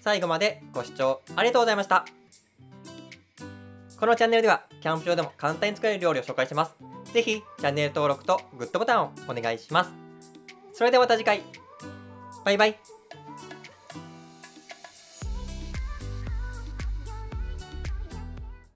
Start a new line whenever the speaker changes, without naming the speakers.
最後までご視聴ありがとうございました。このチャンネルでは、キャンプ場でも簡単に作れる料理を紹介します。ぜひ、チャンネル登録とグッドボタンをお願いします。それではまた次回。バイバイ。